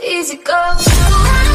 easy go.